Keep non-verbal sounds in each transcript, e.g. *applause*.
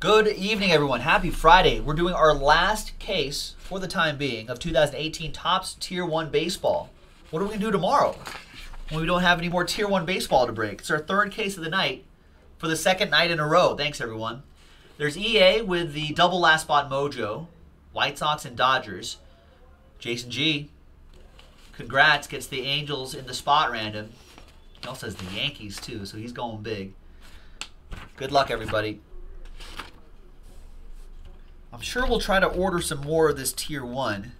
Good evening, everyone. Happy Friday. We're doing our last case for the time being of 2018 Topps Tier 1 Baseball. What are we going to do tomorrow when we don't have any more Tier 1 Baseball to break? It's our third case of the night for the second night in a row. Thanks, everyone. There's EA with the double last spot mojo, White Sox and Dodgers. Jason G, congrats, gets the Angels in the spot random. He also has the Yankees, too, so he's going big. Good luck, everybody. I'm sure we'll try to order some more of this tier one,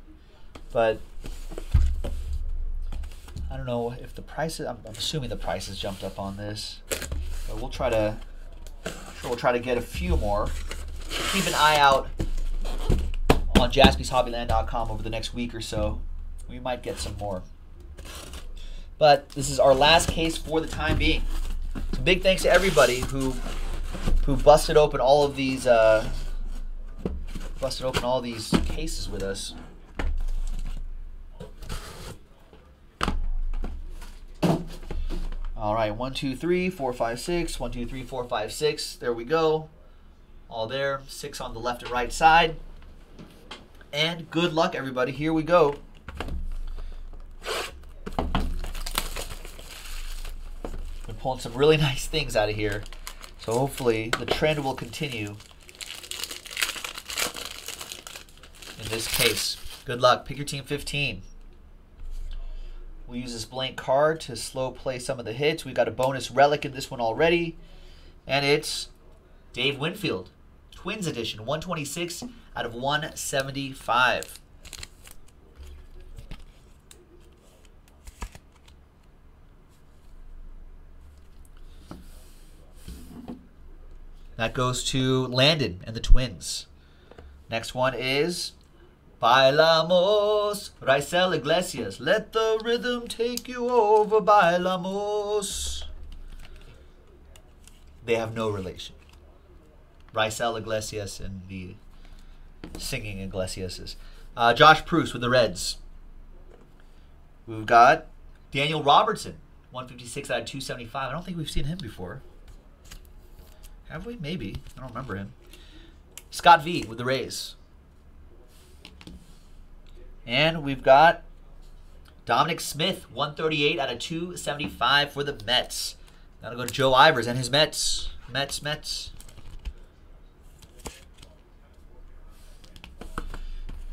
but I don't know if the prices. I'm, I'm assuming the prices jumped up on this, but we'll try to. I'm sure we'll try to get a few more. Keep an eye out on JaspysHobbyland.com over the next week or so. We might get some more. But this is our last case for the time being. So big thanks to everybody who who busted open all of these. Uh, busted open all these cases with us. All right, one, two, three, four, five, six. One, two, three, four, five, six. There we go. All there. Six on the left and right side. And good luck, everybody. Here we go. Been pulling some really *laughs* nice things out of here. So hopefully the trend will continue in this case. Good luck. Pick your team 15. We'll use this blank card to slow play some of the hits. We got a bonus relic in this one already. And it's Dave Winfield. Twins edition. 126 out of 175. That goes to Landon and the Twins. Next one is Bailamos, Raisel Iglesias. Let the rhythm take you over, Bailamos. They have no relation. Raisel Iglesias and the singing Iglesias. Uh, Josh Proust with the Reds. We've got Daniel Robertson, 156 out of 275. I don't think we've seen him before. Have we? Maybe. I don't remember him. Scott V with the Rays. And we've got Dominic Smith, 138 out of 275 for the Mets. Gotta go to Joe Ivers and his Mets. Mets, Mets.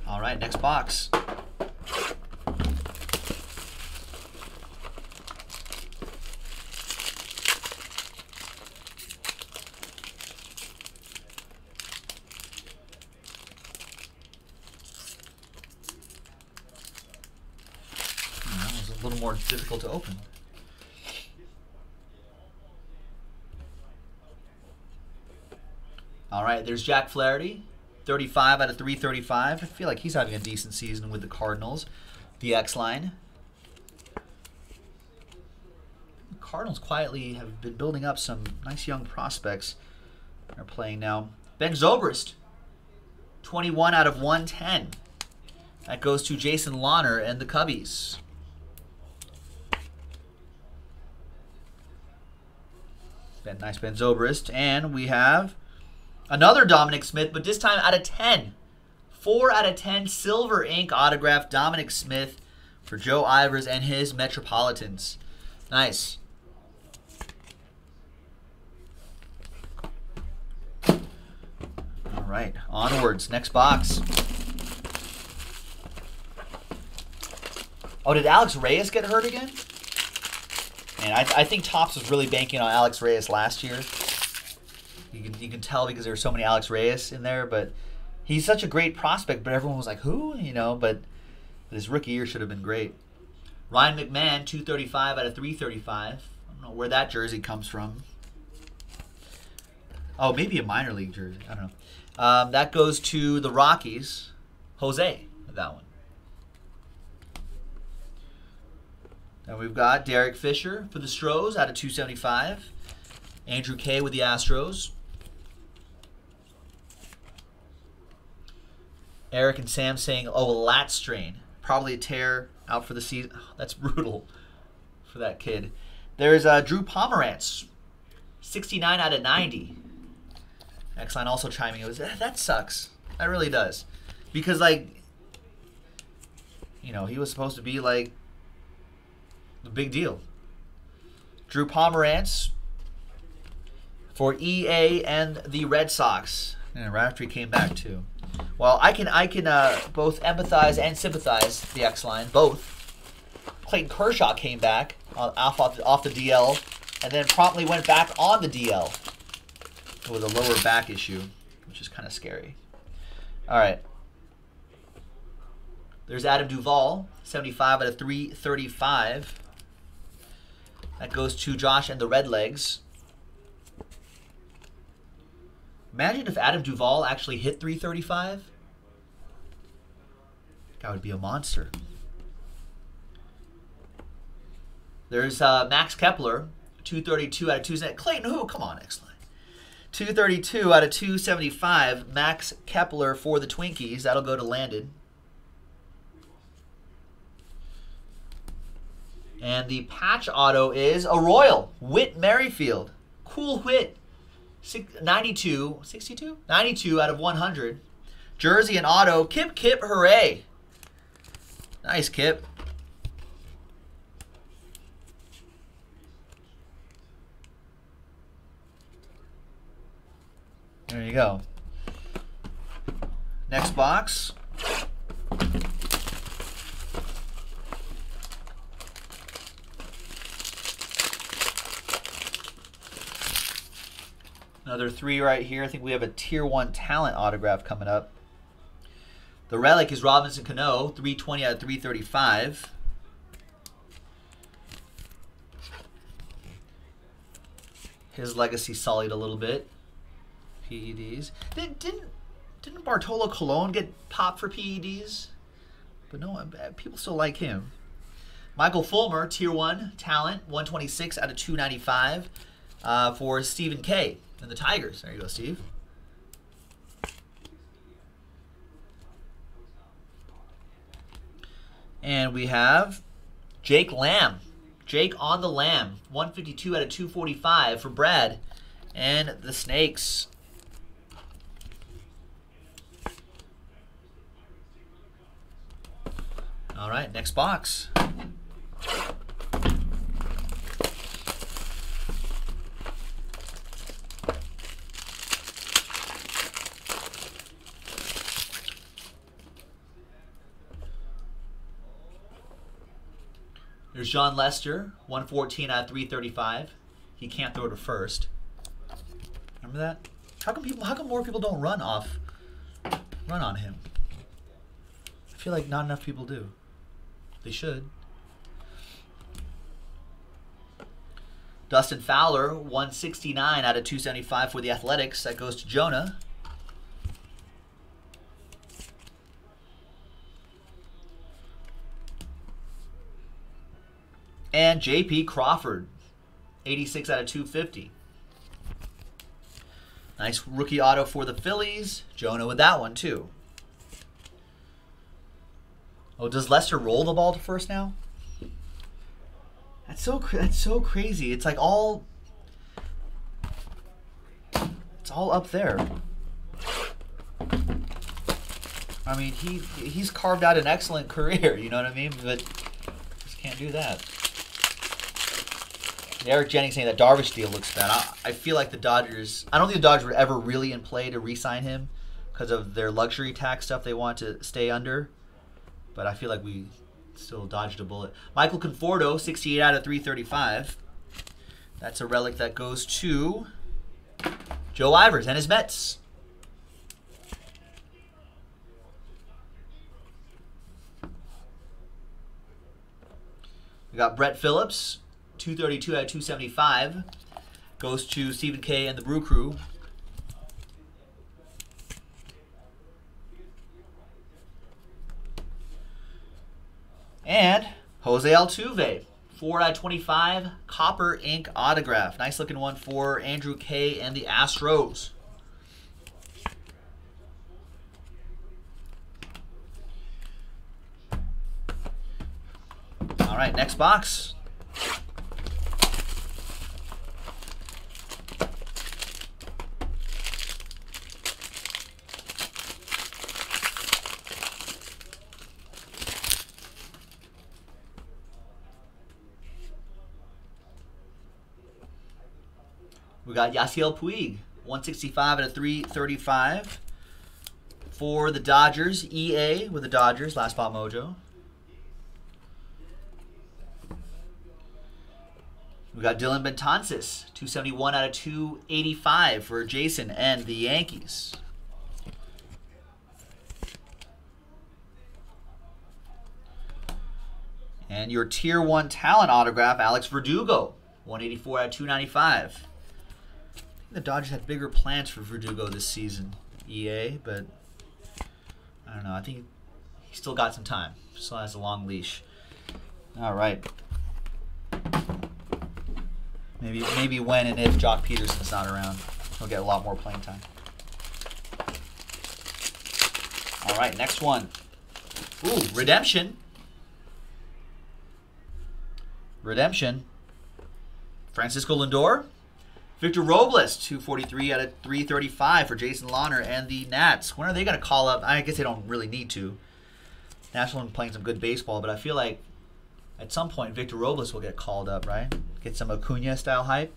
All right, next box. Difficult to open. All right, there's Jack Flaherty, 35 out of 335. I feel like he's having a decent season with the Cardinals. The X line. The Cardinals quietly have been building up some nice young prospects. They're playing now. Ben Zobrist, 21 out of 110. That goes to Jason Lawner and the Cubbies. Nice Ben Zobrist. And we have another Dominic Smith, but this time out of 10. 4 out of 10 silver ink autograph Dominic Smith for Joe Ivers and his Metropolitans. Nice. All right, onwards. Next box. Oh, did Alex Reyes get hurt again? And I, I think Topps was really banking on Alex Reyes last year. You can you can tell because there were so many Alex Reyes in there, but he's such a great prospect. But everyone was like, who? You know, but his rookie year should have been great. Ryan McMahon, 235 out of 335. I don't know where that jersey comes from. Oh, maybe a minor league jersey. I don't know. Um, that goes to the Rockies. Jose, that one. And we've got Derek Fisher for the Stros out of 275. Andrew K with the Astros. Eric and Sam saying, oh, a lat strain. Probably a tear out for the season. *laughs* That's brutal for that kid. There's uh, Drew Pomeranz, 69 out of 90. X line also chiming. It was that sucks. That really does, because like, you know, he was supposed to be like the big deal. Drew Pomeranz for EA and the Red Sox, and Raftery came back too. Well, I can I can uh, both empathize and sympathize the X line both. Clayton Kershaw came back off, off, off the DL and then promptly went back on the DL with a lower back issue, which is kind of scary. All right. There's Adam Duvall, 75 out of 335. That goes to Josh and the Redlegs. Imagine if Adam Duvall actually hit 335. That would be a monster. There's uh, Max Kepler, 232 out of 2. Clayton who? Come on, excellent. 232 out of 275. Max Kepler for the Twinkies. That'll go to Landon. And the patch auto is a Royal. Whit Merrifield. Cool Whit. 92, 62? 92 out of 100. Jersey and auto. Kip Kip Hooray. Nice, Kip. There you go. Next box. Another three right here. I think we have a tier one talent autograph coming up. The relic is Robinson Cano, 320 out of 335. His legacy sullied a little bit. PEDs. Did, didn't didn't Bartolo Colon get popped for PEDs? But no, people still like him. Michael Fulmer, Tier 1 talent, 126 out of 295 uh, for Stephen K. and the Tigers. There you go, Steve. And we have Jake Lamb. Jake on the Lamb, 152 out of 245 for Brad. And the Snakes. All right, next box. There's Jon Lester, 114 out of 335. He can't throw to first. Remember that? How come people? How come more people don't run off, run on him? I feel like not enough people do. They should. Dustin Fowler, 169 out of 275 for the Athletics. That goes to Jonah. And J.P. Crawford, 86 out of 250. Nice rookie auto for the Phillies. Jonah with that one, too. Oh, does Lester roll the ball to first now? That's so that's so crazy. It's like all it's all up there. I mean, he he's carved out an excellent *laughs* career, you know what I mean? But just can't do that. Eric Jennings saying that Darvish deal looks bad. I, I feel like the Dodgers. I don't think the Dodgers were ever really in play to re-sign him because of their luxury tax stuff they want to stay under but I feel like we still dodged a bullet. Michael Conforto, 68 out of 335. That's a relic that goes to Joe Ivers and his Mets. We got Brett Phillips, 232 out of 275. Goes to Stephen K. and the Brew Crew. And Jose Altuve, 4 out of 25, Copper Ink autograph. Nice looking one for Andrew K. and the Astros. All right, next box. Got Yasiel Puig, 165 out of 335 for the Dodgers. EA with the Dodgers, last spot mojo. We got Dellin Betances, 271 out of 285 for Jason and the Yankees. And your Tier 1 talent autograph, Alex Verdugo, 184 out of 295. The Dodgers had bigger plans for Verdugo this season, EA, but I don't know. I think he still got some time. Still has a long leash. All right. Maybe maybe when and if Joc Pederson's not around, he'll get a lot more playing time. All right, next one. Ooh, redemption. Redemption. Francisco Lindor. Victor Robles, 243 out of 335 for Jason Lawner and the Nats. When are they going to call up? I guess they don't really need to. National playing some good baseball, but I feel like at some point Victor Robles will get called up, right? Get some Acuna style hype.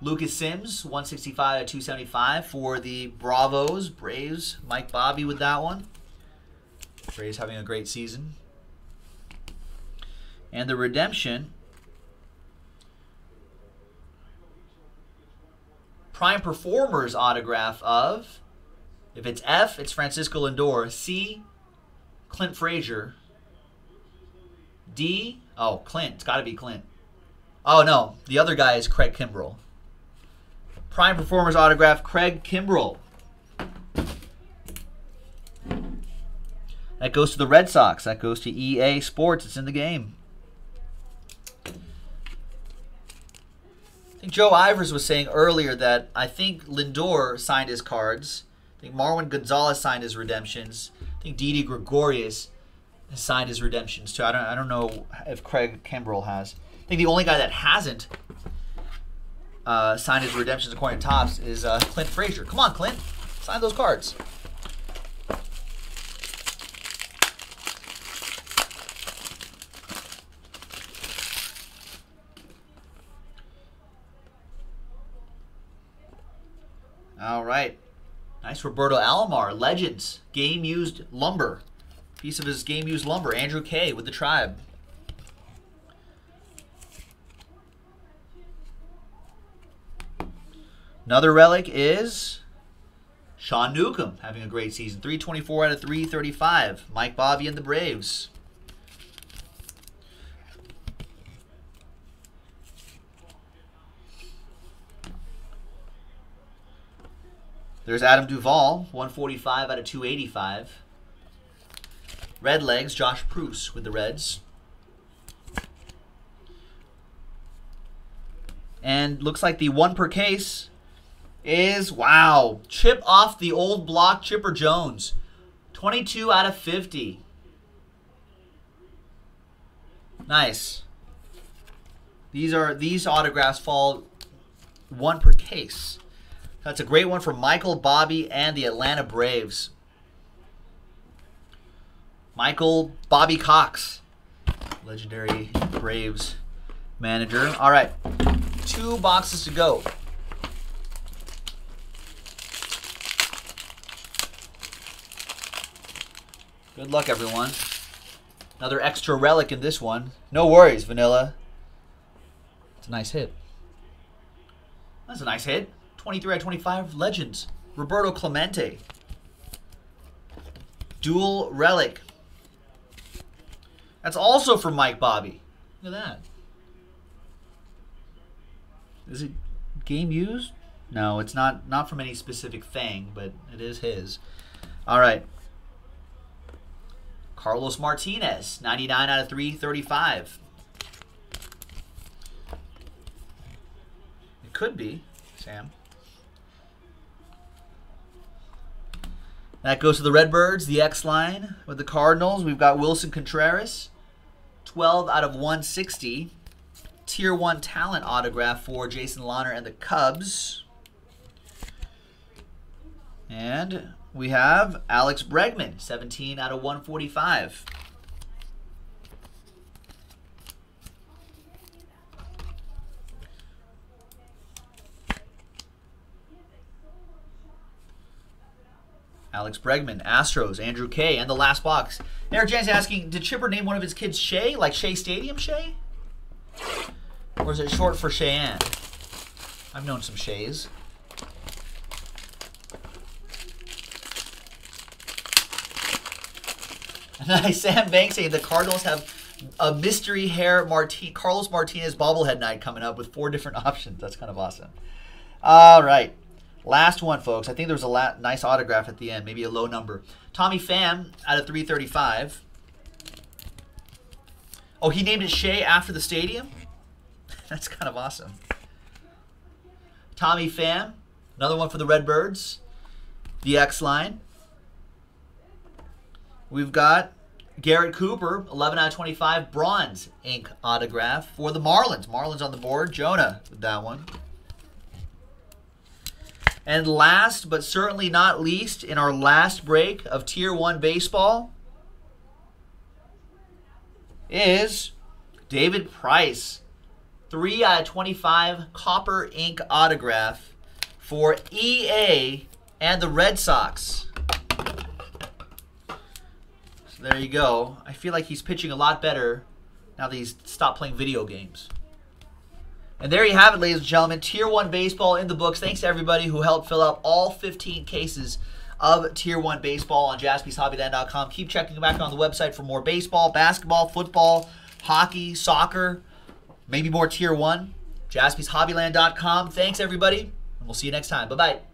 Lucas Sims, 165 to 275 for the Bravos, Braves. Mike Bobby with that one. Braves having a great season. And the redemption. Prime Performers autograph of, if it's F, it's Francisco Lindor. C, Clint Frazier. D, oh, Clint. It's got to be Clint. Oh, no. The other guy is Craig Kimbrel. Prime Performers autograph, Craig Kimbrel. That goes to the Red Sox. That goes to EA Sports. It's in the game. Think Joe Ivers was saying earlier that I think Lindor signed his cards. I think Marwin Gonzalez signed his redemptions. I think Didi Gregorius has signed his redemptions too. I don't, I don't know if Craig Kimbrel has. I think the only guy that hasn't uh, signed his redemptions according to Topps is uh, Clint Frazier. Come on, Clint. Sign those cards. All right. Nice Roberto Alomar, Legends, game used lumber. Piece of his game used lumber. Andrew K with the tribe. Another relic is Sean Newcomb having a great season. 324 out of 335. Mike Bobby and the Braves. There's Adam Duvall, 145 out of 285. Red Legs, Josh Pruce with the Reds. And looks like the one per case is, wow, chip off the old block Chipper Jones. 22 out of 50. Nice. These are these autographs fall one per case. That's a great one for Michael, Bobby, and the Atlanta Braves. Michael Bobby Cox, legendary Braves manager. All right, two boxes to go. Good luck, everyone. Another extra relic in this one. No worries, Vanilla. It's a nice hit. That's a nice hit. 23 out of 25 Legends. Roberto Clemente. Dual Relic. That's also for Mike Bobby. Look at that. Is it game used? No, it's not not from any specific thing, but it is his. All right. Carlos Martinez, 99 out of 335. It could be, Sam. That goes to the Redbirds, the X line. With the Cardinals, we've got Willson Contreras, 12 out of 160. Tier 1 talent autograph for Jason Lawner and the Cubs. And we have Alex Bregman, 17 out of 145. Alex Bregman, Astros, Andrew K, and the last box. Eric Jan's asking, did Chipper name one of his kids Shay, like Shea Stadium Shay? Or is it short for Cheyenne? I've known some Shays. *laughs* Nice. Sam Banks saying the Cardinals have a mystery hair Marti- Carlos Martinez bobblehead night coming up with four different *laughs* options. That's kind of awesome. All right. Last one, folks. I think there was a nice autograph at the end, maybe a low number. Tommy Pham out of 335. Oh, he named it Shea after the stadium? *laughs* That's kind of awesome. Tommy Pham, another one for the Redbirds. The X line. We've got Garrett Cooper, 11 out of 25, bronze ink autograph for the Marlins. Marlins on the board. Jonah with that one. And last but certainly not least, in our last break of Tier 1 baseball, is David Price. 3 out of 25 copper ink autograph for EA and the Red Sox. So there you go. I feel like he's pitching a lot better now that he's stopped playing video games. And there you have it, ladies and gentlemen. Tier 1 baseball in the books. Thanks to everybody who helped fill out all 15 cases of Tier 1 baseball on jaspyshobbyland.com. Keep checking back on the website for more baseball, basketball, football, hockey, soccer, maybe more Tier 1. jaspyshobbyland.com. Thanks, everybody, and we'll see you next time. Bye-bye.